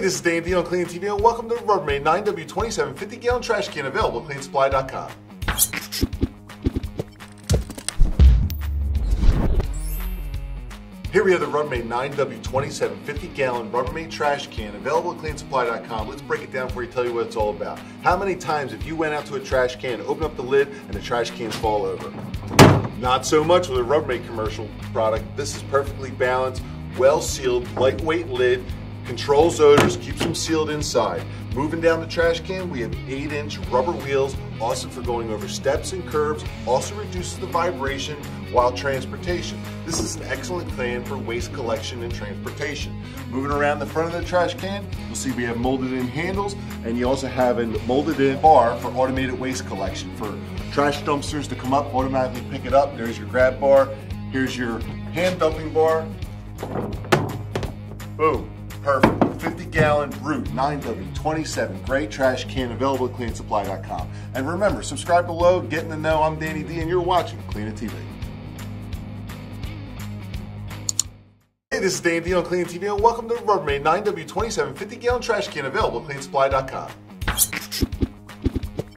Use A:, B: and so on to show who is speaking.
A: This is Dan Dean on Clean TV, and welcome to Rubbermaid 9W27 50 gallon trash can available at cleansupply.com. Here we have the Rubbermaid 9W27 50 gallon Rubbermaid trash can available at cleansupply.com. Let's break it down for you, tell you what it's all about. How many times have you went out to a trash can, open up the lid, and the trash can fall over? Not so much with a Rubbermaid commercial product. This is perfectly balanced, well sealed, lightweight lid, controls odors, keeps them sealed inside. Moving down the trash can, we have 8 inch rubber wheels, awesome for going over steps and curbs, also reduces the vibration while transportation. This is an excellent plan for waste collection and transportation. Moving around the front of the trash can, you'll see we have molded in handles and you also have a molded in bar for automated waste collection. For trash dumpsters to come up, automatically pick it up. There's your grab bar. Here's your hand dumping bar. Boom. Perfect. 50 gallon Brute 9W27 gray trash can available at cleansupply.com. And remember, subscribe below, get in the know. I'm Danny D, and you're watching Clean It TV. Hey, this is Danny D on Clean TV, and welcome to Rubbermaid 9W27 50 gallon trash can available at cleansupply.com.